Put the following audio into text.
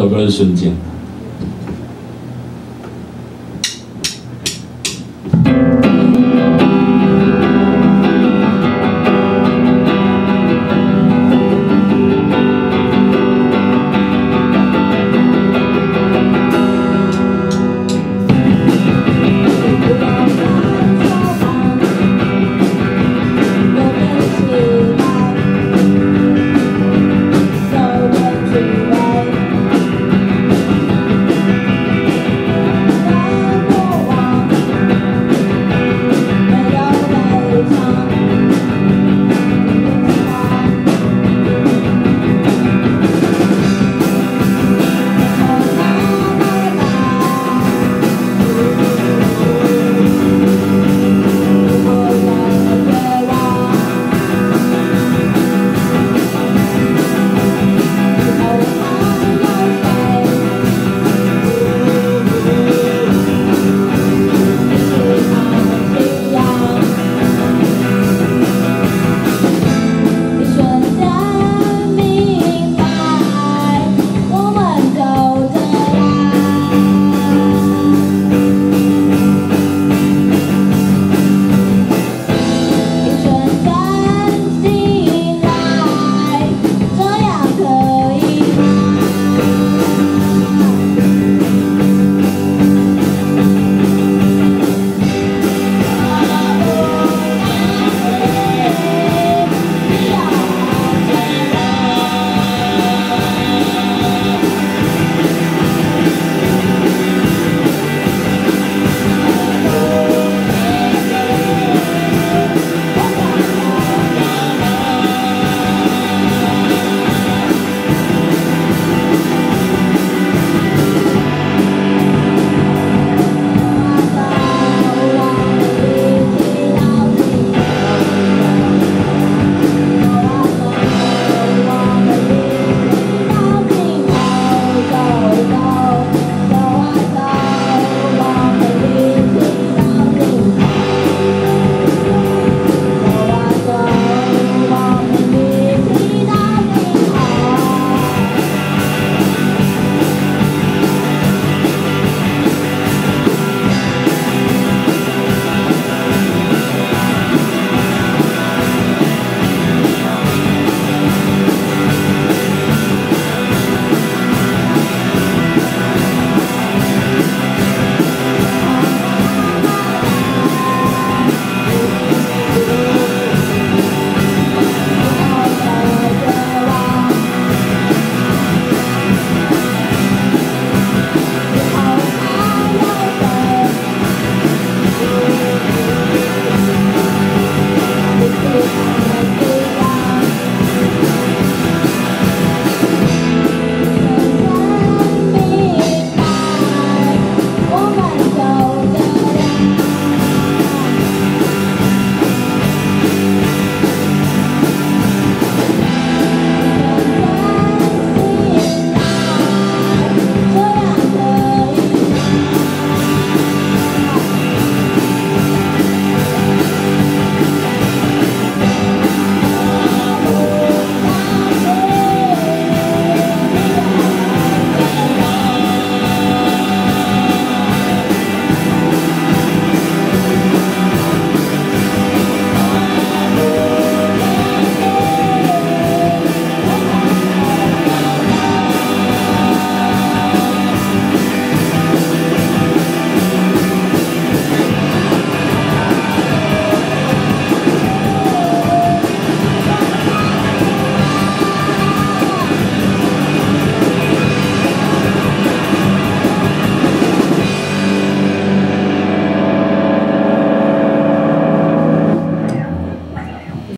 首歌的瞬间。